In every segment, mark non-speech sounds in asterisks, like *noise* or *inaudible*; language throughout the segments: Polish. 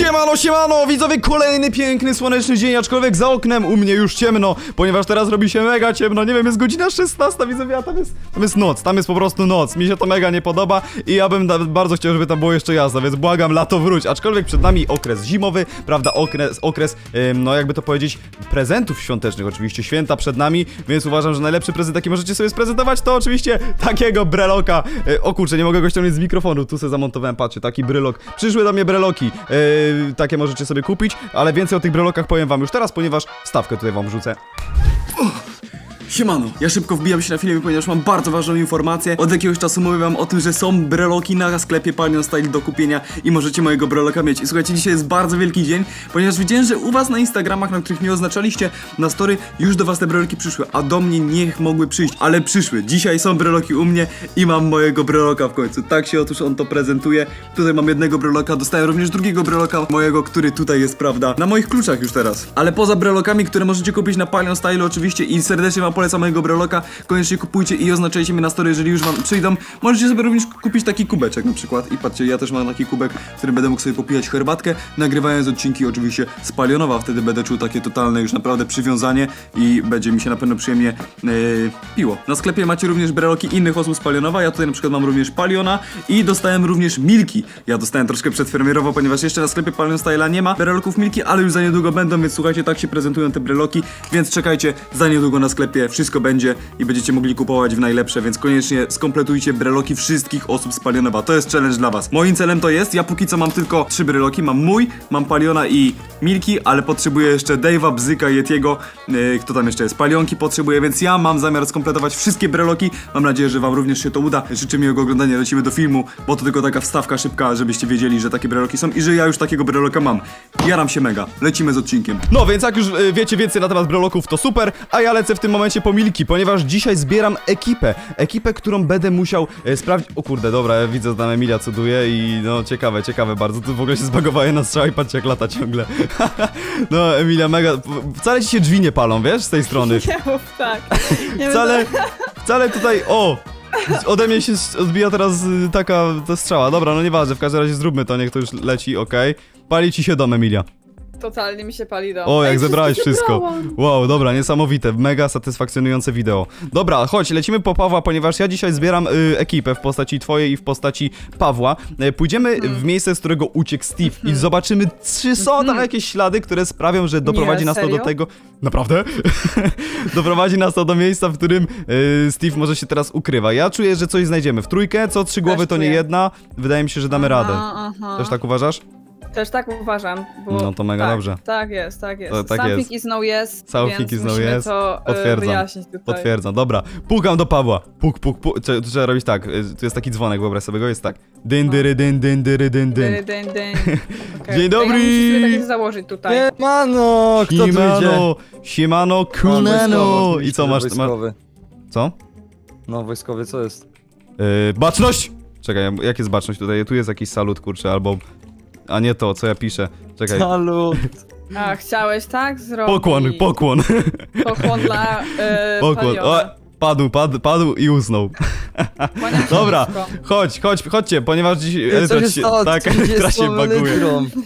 Siemano, siemano, widzowie, kolejny piękny, słoneczny dzień, aczkolwiek za oknem u mnie już ciemno, ponieważ teraz robi się mega ciemno, nie wiem, jest godzina 16, widzowie, a tam jest, tam jest noc, tam jest po prostu noc, mi się to mega nie podoba i ja bym bardzo chciał, żeby tam było jeszcze jasno, więc błagam, lato wróć, aczkolwiek przed nami okres zimowy, prawda, okres, okres, no jakby to powiedzieć, prezentów świątecznych, oczywiście święta przed nami, więc uważam, że najlepszy prezent, jaki możecie sobie sprezentować, to oczywiście takiego breloka, yy, o kurczę, nie mogę go ściągnąć z mikrofonu, tu sobie zamontowałem, patrzcie, taki brelok, przyszły do mnie breloki, yy, takie możecie sobie kupić, ale więcej o tych brelokach powiem wam już teraz, ponieważ stawkę tutaj wam wrzucę. Siemano, ja szybko wbijam się na filmie, ponieważ mam bardzo ważną informację. Od jakiegoś czasu mówię wam o tym, że są breloki na sklepie Palion Style do kupienia i możecie mojego breloka mieć. I słuchajcie, dzisiaj jest bardzo wielki dzień, ponieważ widziałem, że u was na Instagramach, na których mnie oznaczaliście na story, już do was te breloki przyszły, a do mnie niech mogły przyjść, ale przyszły. Dzisiaj są breloki u mnie i mam mojego breloka w końcu. Tak się otóż on to prezentuje. Tutaj mam jednego breloka, dostałem również drugiego breloka mojego, który tutaj jest, prawda, na moich kluczach już teraz. Ale poza brelokami, które możecie kupić na Palion Style oczywiście i serdecznie wam polecam mojego breloka, koniecznie kupujcie i oznaczajcie mnie na story, jeżeli już wam przyjdą. Możecie sobie również kupić taki kubeczek na przykład. I patrzcie, ja też mam taki kubek, w którym będę mógł sobie popijać herbatkę, nagrywając odcinki oczywiście z Palionowa. Wtedy będę czuł takie totalne już naprawdę przywiązanie i będzie mi się na pewno przyjemnie yy, piło. Na sklepie macie również breloki innych osób z Palionowa. Ja tutaj na przykład mam również Paliona i dostałem również Milki. Ja dostałem troszkę przedpremierowo, ponieważ jeszcze na sklepie Palion Style'a nie ma breloków Milki, ale już za niedługo będą, więc słuchajcie, tak się prezentują te breloki, więc czekajcie, za niedługo na sklepie wszystko będzie i będziecie mogli kupować w najlepsze, więc koniecznie skompletujcie breloki wszystkich osób z Palionowa. To jest challenge dla was. Moim celem to jest, ja póki co mam tylko trzy breloki, mam mój, mam Paliona i Milki, ale potrzebuję jeszcze Dave'a, Bzyka, Yetiego, yy, kto tam jeszcze jest, Palionki potrzebuję, więc ja mam zamiar skompletować wszystkie breloki. Mam nadzieję, że wam również się to uda. Życzę miłego oglądania, lecimy do filmu, bo to tylko taka wstawka szybka, żebyście wiedzieli, że takie breloki są i że ja już takiego breloka mam. Jaram się mega. Lecimy z odcinkiem. No więc jak już y, wiecie więcej na temat breloków, to super, a ja lecę w tym momencie po milki, ponieważ dzisiaj zbieram ekipę, ekipę, którą będę musiał e, sprawdzić, o kurde, dobra, ja widzę, że tam Emilia cuduje i no ciekawe, ciekawe bardzo, tu w ogóle się zbagowałem na strzał i patrzcie jak lata ciągle. *laughs* no Emilia, mega, wcale ci się drzwi nie palą, wiesz, z tej strony. *laughs* Nie mów tak. Nie Wcale, wcale tutaj, o! Ode mnie się odbija teraz y, taka ta strzała. Dobra, no nieważne, w każdym razie zróbmy to, niech to już leci, okej. Pali ci się dom, Emilia. Totalnie mi się pali dom. O, jak Ej, zebrałeś wszystko. zebrałam. Wow, dobra, niesamowite, mega satysfakcjonujące wideo. Dobra, chodź, lecimy po Pawła, ponieważ ja dzisiaj zbieram y, ekipę w postaci twojej i w postaci Pawła. E, pójdziemy Mhm. w miejsce, z którego uciekł Steve i zobaczymy, czy są tam jakieś ślady, które sprawią, że doprowadzi nas to do tego... Naprawdę? *laughs* doprowadzi nas to do miejsca, w którym y, Steve może się teraz ukrywa. Ja czuję, że coś znajdziemy. W trójkę, co trzy głowy to nie czuję. jedna. Wydaje mi się, że damy radę. Aha, aha. Też tak uważasz? Też tak uważam. Bo No to mega tak, dobrze. Tak jest, tak jest. To tak Something jest. is no yes. Something is no yes. To, e, Potwierdzam. wyjaśnić tutaj. Potwierdzam, dobra. Pukam do Pawła. Puk, puk, puk. Trzeba, trzeba robić tak. y, Tu jest taki dzwonek, wyobraź sobie go, jest tak. Dyn, dyry, dyn, dyn, dyry, dyn, dyn. Dyn, dyn, dyn. *laughs* Okej. Dzień dobry. Ja takie założyć tutaj. Siemano, kto? Siemano, siemano, kunano. I co masz, masz... Wojskowy. Co? No, wojskowy, co jest? Yy, baczność! Czekaj, jak jest baczność tutaj? Tu jest jakiś salut, kurczę, albo... A nie to, co ja piszę. Czekaj. Salut! A, chciałeś tak zrobić? Pokłon, pokłon. Pokłon dla e, Pokłon. O, padł, padł, padł i usnął. Dobra, chodź, chodź, chodźcie, ponieważ dziś Elytra się stało? tak, *laughs* Co Elytra się baguje.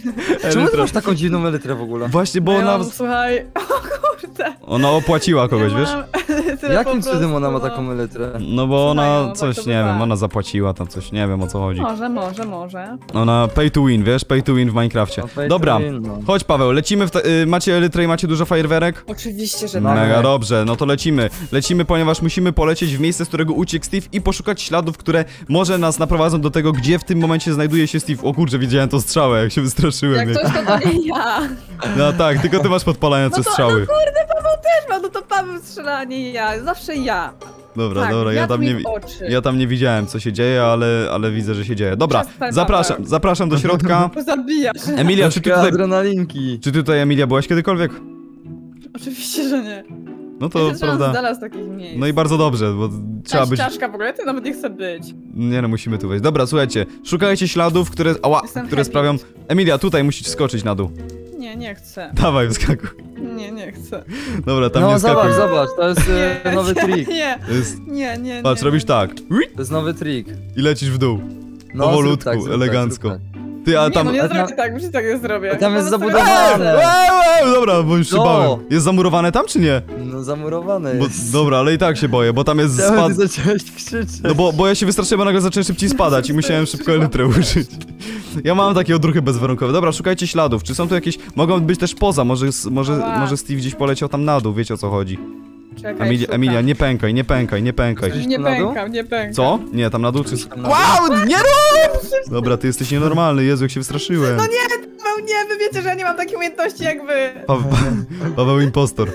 *laughs* Czemu ty masz taką dziwną elytrę w ogóle? Właśnie, bo Ja ona, mam, słuchaj, *laughs* o kurde. ona opłaciła kogoś, ja wiesz? mam *laughs* Jakim cudem ona ma prostu, taką elytrę? No bo ona no, tak coś, to nie wiem, ona zapłaciła tam coś, nie wiem o co chodzi. Może, może, może. Ona pay to win, wiesz, pay to win w Minecrafcie. No, Dobra, win, no. chodź Paweł, lecimy w te, y, macie elytrę i macie dużo fajerwerek? Oczywiście, że No. tak. Mega dobrze, no to lecimy. Lecimy, ponieważ musimy polecieć w miejsce, z którego uciekł Steve i poszukać śladów, które może nas naprowadzą do tego, gdzie w tym momencie znajduje się Steve. O kurczę, widziałem tą strzałę, jak się wystraszyłem. Jak jak- ktoś to, nie ja. No tak, tylko ty masz podpalające No to, no strzały. kurde, Paweł też ma, no to Paweł strzela, nie ja. Zawsze ja. Dobra, tak, dobra, ja tam nie, oczy. ja tam nie widziałem, co się dzieje, ale, ale widzę, że się dzieje. Dobra, Przestań, zapraszam, zapraszam do środka. *laughs* Zabijasz. Emilia, czy ty tutaj, adrenalinki. czy ty tutaj, Emilia, byłaś kiedykolwiek? Oczywiście, że nie. No To ja prawda. znalazł takich miejsc. No i bardzo dobrze, bo trzeba być... czaszka w ogóle, ty nawet nie chce być. Nie no, musimy tu wejść. Dobra, słuchajcie, szukajcie śladów, które... Ała, Jestem które heavy. sprawią... Emilia, tutaj musisz skoczyć na dół. Nie, nie chcę. Dawaj, wskakuj. Nie, nie chcę. Dobra, tam No nie skakuj. zobacz, zobacz, to jest Nie, e, nowy *laughs* nie, trik. Nie, To jest... nie, nie. Patrz, nie, robisz nie. tak. To jest nowy trik. I lecisz w dół. No, Powolutku, zrób tak, zrób elegancko. Tak, zrób Ty, a Nie, tam... no nie a tam- zrobię tak, już i tak nie zrobię. a tam jest zabudowane. Ej, dobra, bo już się No. bałem. Jest zamurowane tam, czy nie? No zamurowane Bo, jest. dobra, ale i tak się boję, bo tam jest Czemu spad... ty zacząłeś krzyczeć? No bo, bo ja się wystraszyłem, a nagle zacząłem szybciej spadać i musiałem szybko elytrę użyć. Ja mam takie odruchy bezwarunkowe. Dobra, szukajcie śladów. Czy są tu jakieś... Mogą być też poza, może, może, Ała. może Steve gdzieś poleciał tam na dół, wiecie o co chodzi. Czekaj, Emilia, szukam. Emilia, nie pękaj, nie pękaj, nie pękaj. Gdzieś Nie tu na dół? pękam, nie pękam. Co? Nie, tam na dół czy... Tam na dół. Wow, nie rób! Dobra, ty jesteś nienormalny, Jezu, jak się wystraszyłem. No nie, Paweł, nie, wy wiecie, że ja nie mam takiej umiejętności jak wy. Pa, pa, Paweł impostor.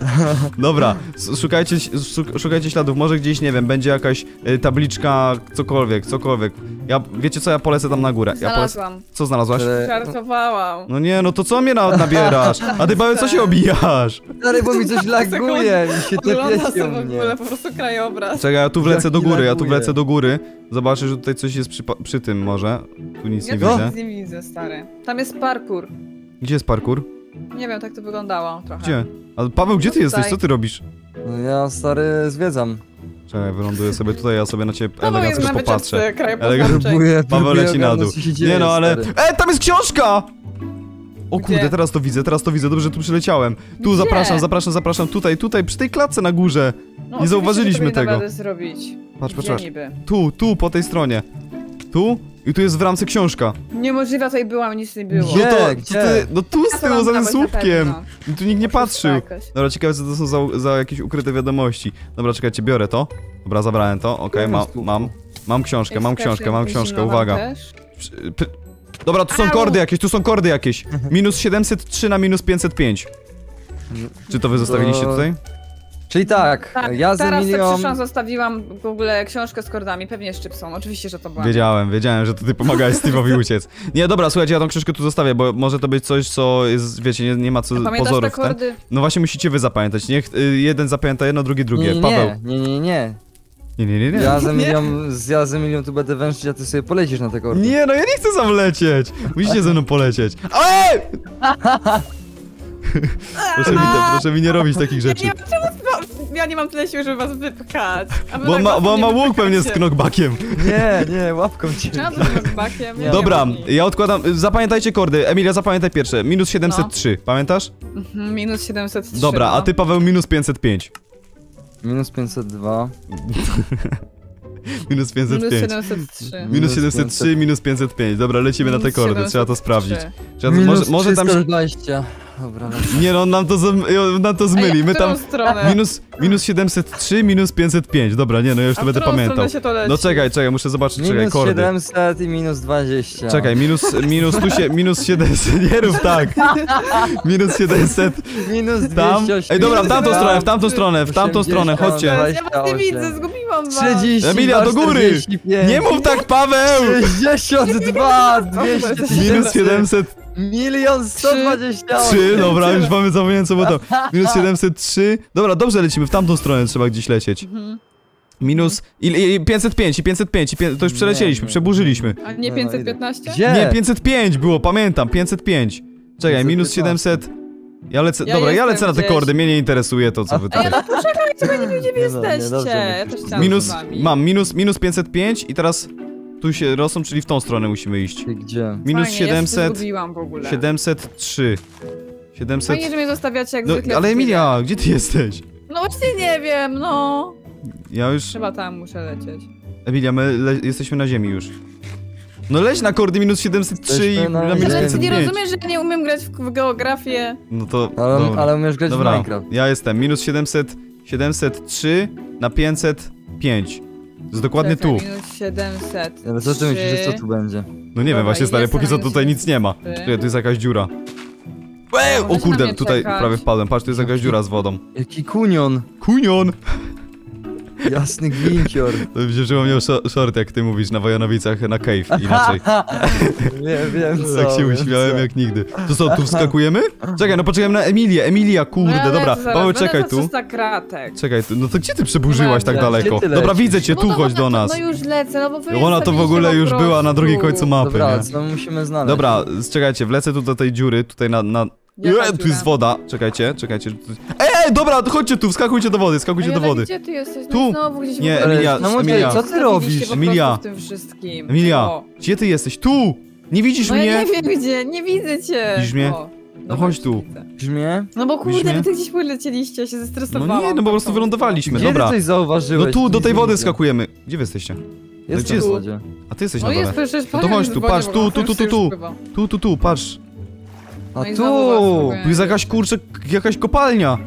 *laughs* Dobra, szukajcie, szuk- szukajcie śladów, może gdzieś, nie wiem, będzie jakaś y, tabliczka, cokolwiek, cokolwiek. Ja, wiecie co, ja polecę tam na górę. Ja polecę... Znalazłam. Co znalazłaś? Żartowałam. No nie, no to co mnie na, nabierasz? A ty, Paweł, co się obijasz? Stary, bo mi coś *laughs* laguje i się tepiecie w ogóle po prostu krajobraz. Czekaj, ja tu wlecę do góry, ja tu wlecę do góry. Zobaczę, że tutaj coś jest przy, przy tym może. Tu nic Ja nie widzę. nic nie widzę, stary. Tam jest parkour. Gdzie jest parkour? Nie wiem, tak to wyglądało trochę. Gdzie? A Paweł, gdzie ty No jesteś? Co ty robisz? No ja stary zwiedzam. Czekaj, wyląduję sobie tutaj, ja sobie na ciebie Paweł elegancko popatrzę. Próbuję, Paweł leci na dół. dzieje, Nie no, ale... stary. E, tam jest książka! O Gdzie? kurde, teraz to widzę, teraz to widzę, dobrze, że tu przyleciałem. Tu Gdzie? zapraszam, zapraszam, zapraszam, tutaj, tutaj, przy tej klatce na górze. No, Nie zauważyliśmy tego. Nie zrobić. Patrz, patrz? Tu, tu, po tej stronie. Tu i tu jest w ramce książka. Niemożliwe, tutaj byłam, nic nie było. Gdzie? No to, Gdzie? ty, no tu z tyłu mam za tym słupkiem. I tu nikt nie patrzył. Dobra, ciekawe co to są za, za jakieś ukryte wiadomości. Dobra, czekajcie, biorę to. Dobra, zabrałem to, okej, ma, mam. Mam książkę, mam książkę, mam książkę, uwaga. Dobra, tu są kordy jakieś, tu są kordy jakieś. Minus 703 na minus 505. Czy to wy zostawiliście tutaj? Czyli tak, Tak, ja z teraz Emilią... chwilą zostawiłam w ogóle książkę z kordami, pewnie szczypsą, oczywiście, że to była. Wiedziałem, wiedziałem, że to ty pomagałeś Steve'owi uciec. Nie, dobra, słuchajcie, ja tą książkę tu zostawię, bo może to być coś, co jest, wiecie, nie, nie ma co Pamiętasz te pozorów. Ten. kordy? No właśnie musicie wy zapamiętać. Niech y, jeden zapamięta jedno, drugi drugie. Nie, nie, Paweł. nie, nie, nie, nie. Nie, nie, nie, nie. Ja z Emilią, z- ja z Emilią tu będę węszyć, a ty sobie polecisz na te kordy. Nie, no ja nie chcę sam lecieć. Musicie ze mną polecieć. Ej! *laughs* proszę, mi to, proszę mi nie robić takich Ja rzeczy. nie, czemu, no, ja nie mam tyle siły, żeby was wypchać. a wy Bo tak ma, łatwo bo mnie ma łuk pewnie z knockbackiem. Nie, nie, łapką cię. Czemu to knockbackiem? Ja nie Dobra, wiem. ja odkładam. Zapamiętajcie kordy. Emilia, zapamiętaj pierwsze. Minus 703, pamiętasz? Mhm, Minus 703. Dobra, no. a ty Paweł minus 505. Minus 502. *laughs* Minus Minus 505. 703. Minus Minus 703, minus 505. Dobra, lecimy na te Minus kordy, trzeba to 703. sprawdzić. Trzeba, Minus może, może tam się... 320. Dobra, lecę. Nie no, nam to, zam- nam to zmyli. A My w tam... stronę? Minus, minus 703, minus 505. Dobra, nie no, ja już A to w będę którą pamiętał. się to leci? No czekaj, czekaj, muszę zobaczyć, czekaj, minus kordy. 700 i minus 20. Czekaj, minus, minus tu się, minus 700, nie rób tak. Minus 700, Minus 280. tam. Ej, dobra, w tamtą stronę, w tamtą stronę, w tamtą stronę, 80. chodźcie. Ja was nie 28. widzę, zgubiłam was. 30, Emilia, do góry! 45. Nie mów tak, Paweł! 62, 200 Minus Minus 703, Milion 120. dobra, już mamy zapomniałem co było tam. Minus 703, dobra, dobrze lecimy, w tamtą stronę trzeba gdzieś lecieć. Mhm. Minus, i, i 505, i 505, i pię- to już przelecieliśmy, przeburzyliśmy. A nie No, 515? Gdzie? Nie, 505 było, pamiętam, 505. Czekaj, minus 515. 700. Ja lecę, Ja dobra, ja jestem lecę na te gdzieś. kordy, mnie nie interesuje to, co wy Ej, tutaj. no poczekajcie, bo nie wiem, gdzie wy Nie no, nie, jesteście. dobrze, Ja też chciałam Minus, wami. mam, minus, minus 505 i teraz tu się rosną, czyli w tą stronę musimy iść. Ty Gdzie? Minus Fajnie, Ja się 700, w ogóle. 703. 700. Fajnie, że mnie zostawiacie jak No, zwykle. ale w. Emilia, gdzie ty jesteś? No właśnie nie wiem, no. Ja już. Chyba tam muszę lecieć. Emilia, my le jesteśmy na ziemi już. No leć na kordy minus 703 i Jesteśmy na na minus Ale ty nie 505. rozumiesz, że ja nie umiem grać w, w geografię. No to. Ale, dobra. ale umiesz grać w Dobra, Minecraft. ja jestem. Minus 700, 703 na 505. To jest dokładnie Czekaj, tu. Minus 700. Ale co ty myślisz, że co tu będzie? No nie wiem Dobra, właśnie stary, póki co tutaj nic nie ma. trzy. Czekaj, tu jest jakaś dziura. Ej, o Możesz na kurde, mnie tutaj czekać. prawie wpadłem. Patrz, tu jest jakaś dziura z wodą. Jaki kunion! Kunion! Jasny gwincior. To wzięło mnie sh- short, jak ty mówisz, na Wojanowicach na cave, *laughs* inaczej. Nie wiem co. Tak się uśmiałem jak nigdy. To co, tu wskakujemy? Czekaj, no poczekajmy na Emilię. Emilia, kurde, No ja dobra. zaraz, Paweł, czekaj tu. 300 kratek. Czekaj, tu. no to gdzie ty przeburzyłaś tak daleko? Dobra, widzę cię, tu No chodź do nas. No już lecę, no bo wy Ona to w ogóle już była na drugiej prostu. końcu mapy, Dobra, nie? co musimy znaleźć? Dobra, czekajcie, wlecę tu do tej dziury, tutaj na... na... Eee, tu jest woda. Czekajcie, czekajcie. Ej, dobra, chodźcie tu, wskakujcie do wody, skakujcie Ej, do wody. Gdzie ty jesteś? No Tu. Znowu gdzieś Nie, w ogóle- Emilia, no mówię, Emilia. co ty robisz? Zostawiliście po Emilia. prostu w tym wszystkim. Emilia, O. gdzie ty jesteś? Tu! Nie widzisz No mnie? ja nie wiem gdzie, nie widzę cię. Widzisz mnie? O, No dobra, chodź już tu. widzę. Brzmię? No bo Widzisz kurde, mnie? wy ty gdzieś polecieliście, ja się zestresowałam. No nie, no po prostu Tak, wylądowaliśmy, Gdzie dobra. ty coś No zauważyłeś? tu, do tej wody skakujemy. Gdzie wy jesteście? Jest Gdzie w jest? wodzie. A ty jesteś No na jest, dole. przecież No to chodź tu, patrz, tu, tu, tu, tu, tu. Tu, tu, tu, patrz. A No i znowu was tu! Tu jest jakaś, kurczę, jakaś kopalnia.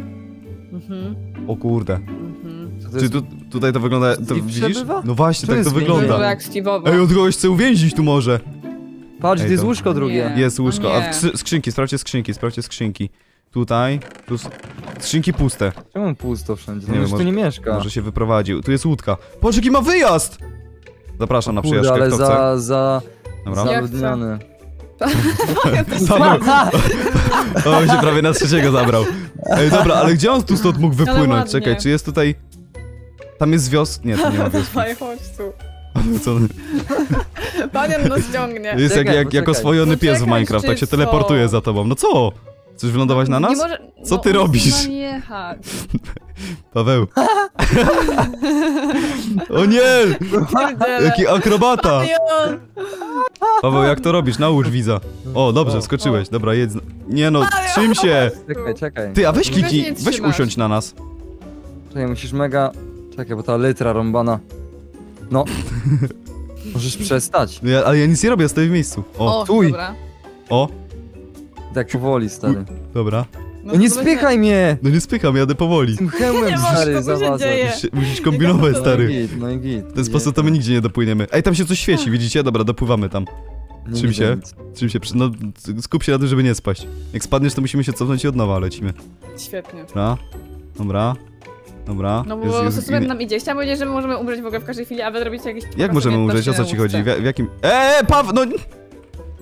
Mhm, O kurde. mhm. To Czy tu, tutaj to wygląda, to Steve widzisz? przebywa? No właśnie, Tu tak to wygląda. jak Steve'owo. Ej, on kogoś chce uwięzić tu może. Patrz, Ej, gdzie jest to- łóżko drugie. Nie. Jest łóżko, a nie. skrzy- skrzynki, sprawdźcie skrzynki, sprawdźcie skrzynki. Tutaj, tu s- skrzynki puste. Czemu pusto wszędzie? Nie No wiem, już tu może- nie mieszka. Może się wyprowadził. Tu jest łódka. Patrz jaki ma wyjazd! Zapraszam na Kurde, przyjażdżkę, ale kto chce. za, za, Dobra. Ja zaludniony. *laughs* *laughs* Zabrał. O, *laughs* on się prawie na trzeciego zabrał. Ej, dobra, ale gdzie on tu stąd mógł wypłynąć? Czekaj, czy jest tutaj... Tam jest wios... Nie, tu nie ma wioski. Dawaj, chodź tu. Co? Panion nas ciągnie. Jest jak, jak, jak oswojony pies w Minecraft, tak się teleportuje za tobą. No co? Chcesz wylądować na nas? Nie może... Co no, ty on robisz? chce nam jechać. Paweł. o nie! Jaki akrobata! *laughs* Paweł, jak to robisz? Nałóż widza. O, dobrze, wskoczyłeś. Dobra, jedz. Nie no, trzym się! Czekaj, czekaj. Ty, a weź nie weź usiądź na nas. Czekaj, musisz mega... Czekaj, bo ta litra rąbana. No. *laughs* Możesz przestać. No ja, ale ja nic nie robię, ja stoję w miejscu. O, O, tuj. dobra. o, Tak powoli, stary. dobra. No No nie spychaj mnie! No nie spykam, jadę powoli. Tym hełmem, Nie stary, dzieje? Musisz, musisz kombinować, No i stary. git, no i git. W ten sposób to my nigdzie nie dopłyniemy. Ej, tam się coś świeci, widzicie? Dobra, dopływamy tam. Nie czym widzę się? nic. Czym się... przy- No, skup się na tym, żeby nie spaść. Jak spadniesz, to musimy się cofnąć i od nowa lecimy. Świetnie. Dobra, dobra, dobra. No Jest- bo jest- stosunek nam idzie. Chciałam powiedzieć, że my możemy umrzeć w ogóle w każdej chwili, a wy robicie jakieś... Jak możemy umrzeć? O co ci chodzi? W, w jakim... Eee, Paw... No,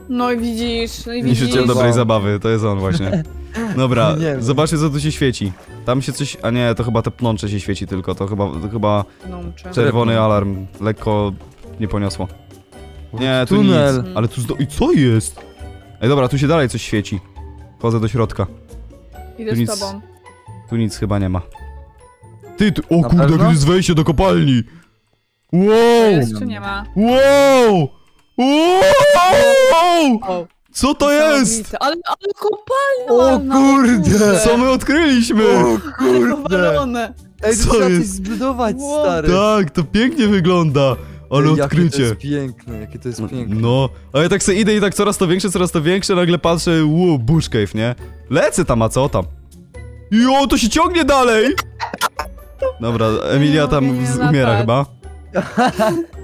No i widzisz, no i widzisz. niszczyciel dobrej Wow. zabawy, to jest on właśnie. *laughs* Dobra, Nie wiem. zobaczcie co tu się świeci. Tam się coś... A nie, to chyba te pnącze się świeci tylko, to chyba, to chyba czerwony alarm. Lekko nie poniosło. Nie, tu Tunel. nic. Ale tu... Zdo... I co jest? Ej, dobra, tu się dalej coś świeci. Wchodzę do środka. Idę tu nic. z tobą. Tu nic chyba nie ma. Ty, tu... O Na kurde, pewno? jest wejście do kopalni! Wow! jest czy nie ma? Wow! Wow! O, Co to jest? Ale, ale kopalnia! O no, kurde! Co my odkryliśmy? Ale powalone. Ej, Co to trzeba coś jest? zbudować, Wow. stary. Tak, to pięknie wygląda. Ale Ej, Jakie to odkrycie. jest piękne, jakie to jest piękne. No, a ja tak sobie idę i tak coraz to większe, coraz to większe, nagle patrzę, uu, bush cave, nie? Lecę tam, a co tam? Jo, to się ciągnie dalej! Dobra, Emilia tam Nie, z- no umiera chyba. *laughs*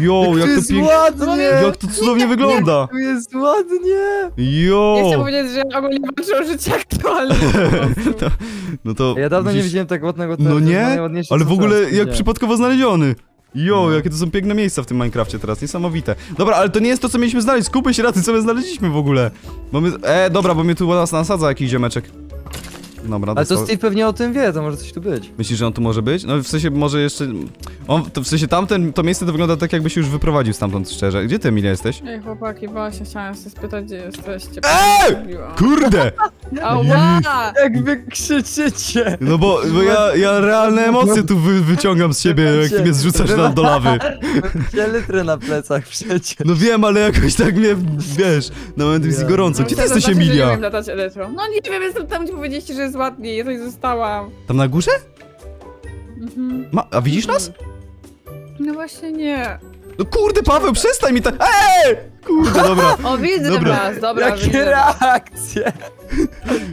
Jo, jak to jest pięknie... ładnie! Jak to cudownie wygląda! Tu jest ładnie! Jo! Nie chcę powiedzieć, że ja ogólnie walczę o życie aktualnie. *laughs* po prostu. No to... Ja dawno nie widziałem tak ładnego No to nie? Ale w ogóle jak widziałem. przypadkowo znaleziony. Jo, No. jakie to są piękne miejsca w tym Minecrafcie teraz, niesamowite. Dobra, ale to nie jest to, co mieliśmy znaleźć, skupmy się na tym, co my znaleźliśmy w ogóle. Bo my... E, dobra, bo mnie tu nas nasadza jakiś ziomeczek. Dobra, Ale to dostał- Steve pewnie o tym wie, to może coś tu być. Myślisz, że on tu może być? No w sensie może jeszcze... On, to w sensie tamten, to miejsce to wygląda tak, jakby się już wyprowadził stamtąd, szczerze. Gdzie ty, Emilia, jesteś? Ej, chłopaki, właśnie chciałam się spytać, gdzie jesteście. Eee! Kurde! *laughs* Ała! Jak wy krzyczycie! No bo, bo ja, ja realne emocje tu wy, wyciągam z siebie, jak ty mnie zrzucasz na, do lawy. *laughs* Macie litrę na plecach przecież. No wiem, ale jakoś tak mnie, wiesz, na moment jest gorąco. Gdzie ty jesteś, znaczy, że Nie Emilia? wiem latać elektro. No nie wiem, jestem tam, gdzie powiedzieliście, że jest ładniej. Ja tutaj zostałam. Tam na górze? Mhm. Ma, a widzisz nas? No właśnie nie. No kurde, Paweł, przestań mi tak... Eee! Kurde, dobra. *laughs* O, widzę Dobra. was, dobra, Jakie widzę. reakcje!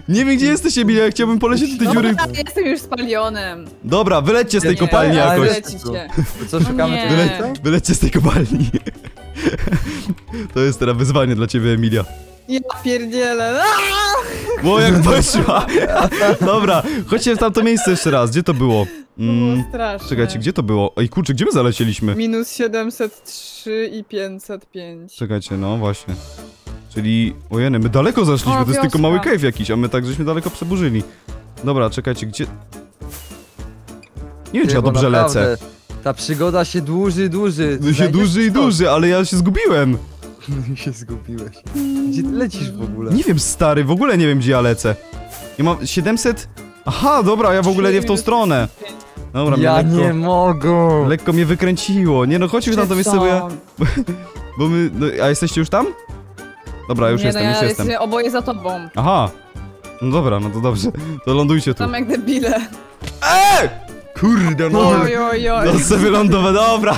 Nie wiem, gdzie jesteś, Emilia, ja chciałbym polecieć do tej No dziury. dobra, jestem już spalionem. Dobra, wylećcie z tej Nie, kopalni ale- jakoś. Co, szukamy nie. Wyle, wylećcie z tej kopalni. *laughs* To jest teraz wyzwanie dla ciebie, Emilia. Ja pierdzielę. *laughs* Aaaa! Bo jak poszła. Dobra, chodźcie w tamto miejsce jeszcze raz. Gdzie to było? To było Mm, straszne. czekajcie, gdzie to było? Ej, kurczę, gdzie my zalecieliśmy? Minus 703 i 505. Czekajcie, no właśnie. Czyli, ojeny, my daleko zaszliśmy, O, to jest tylko wioska. mały cave jakiś, a my tak żeśmy daleko przeburzyli. Dobra, czekajcie, gdzie... Nie wiem, czy ja Bo dobrze naprawdę, lecę. Ta przygoda się dłuży, dłuży. No się Znajdziesz duży i to. duży, ale ja się zgubiłem. *laughs* się zgubiłeś. Gdzie ty lecisz w ogóle? Nie wiem, stary, w ogóle nie wiem, gdzie ja lecę. Ja mam 700... Aha, dobra, ja w ogóle nie w tą stronę. Dobra, mnie ja lekko, nie mogę! lekko mnie wykręciło. Nie no, chodźmy na to miejsce, bo ja... *laughs* Bo my... No, a jesteście już tam? Dobra, już nie, jestem, no, już ja jestem. Jest oboje za tobą. Aha. No dobra, no to dobrze. To lądujcie tu. Tam jak debile. Eee! Kurde, no. Oj, oj, oj. No sobie lądowe, dobra.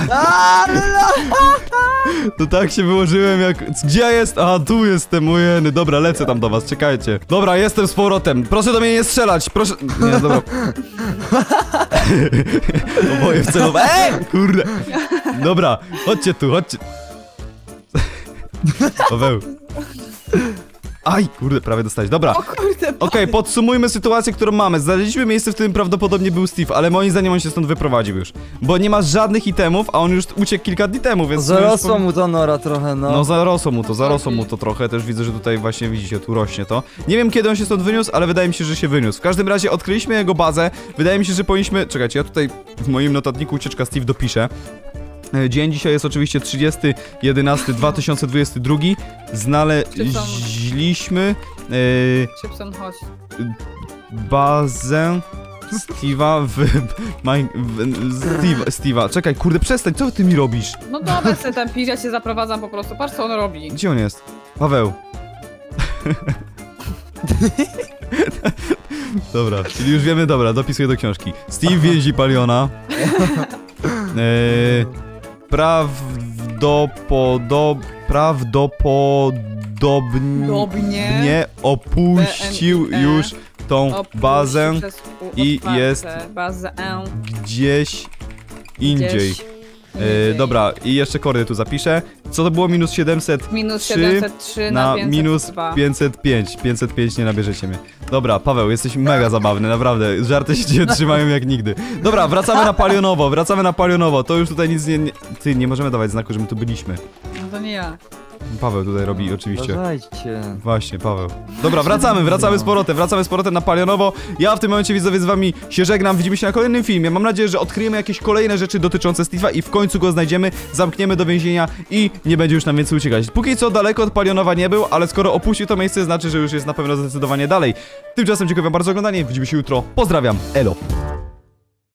To tak się wyłożyłem jak... Gdzie ja jest? Aha, tu jestem, ujeny. Dobra, lecę tam do was, czekajcie. Dobra, jestem z powrotem. Proszę do mnie nie strzelać, proszę... Nie, dobra. *laughs* Oboje w celu... Ej! Kurde. Dobra, chodźcie tu, chodźcie. Paweł. Aj, kurde, prawie dostać. Dobra, O kurde, Okej, podsumujmy sytuację, którą mamy. Znaleźliśmy miejsce, w którym prawdopodobnie był Steve, ale moim zdaniem on się stąd wyprowadził już. Bo nie ma żadnych itemów, a on już uciekł kilka dni temu, więc... Zarosło mu to nora trochę, no. No zarosło mu to, zarosło mu to trochę, też widzę, że tutaj właśnie widzicie, tu rośnie to. Nie wiem kiedy on się stąd wyniósł, ale wydaje mi się, że się wyniósł. W każdym razie odkryliśmy jego bazę, wydaje mi się, że powinniśmy... Czekajcie, ja tutaj w moim notatniku ucieczka Steve dopiszę. E, Dzień dzisiaj jest oczywiście 30.11.2022. Znaleźliśmy e, Szybson, chodź. bazę Steve'a w, Mine- w Steve'a, Steve'a. Czekaj, kurde, przestań, co ty mi robisz? No dobra, sobie tam pisz, ja cię zaprowadzam po prostu. Patrz co on robi. Gdzie on jest? Paweł. *laughs* dobra, czyli już wiemy, dobra, dopisuję do książki. Steve więzi Paliona. Eee, prawdopodob... Prawdopodobnie Dobnie. nie opuścił BNE. już tą Opuść bazę przez U i otwarte, jest Bazę E. gdzieś indziej. Gdzieś E, dobra, i jeszcze kordy tu zapiszę. Co to było minus 700? Minus 3 703 na, na 502. minus 505. 505 nie nabierzecie mnie. Dobra, Paweł, jesteś mega zabawny, naprawdę. Żarty się cię trzymają jak nigdy. Dobra, wracamy na Palionowo, wracamy na Palionowo. To już tutaj nic nie, nie... Ty, nie możemy dawać znaku, że my tu byliśmy. No to nie ja. Paweł tutaj robi oczywiście. Uważajcie. Właśnie, Paweł. Dobra, wracamy, wracamy z powrotem, wracamy z powrotem na Palionowo. Ja w tym momencie widzowie z wami się żegnam, widzimy się na kolejnym filmie. Mam nadzieję, że odkryjemy jakieś kolejne rzeczy dotyczące Steve'a i w końcu go znajdziemy, zamkniemy do więzienia i nie będzie już nam więcej uciekać. Póki co daleko od Palionowa nie był, ale skoro opuścił to miejsce, znaczy, że już jest na pewno zdecydowanie dalej. Tymczasem dziękuję wam bardzo za oglądanie, widzimy się jutro. Pozdrawiam, elo.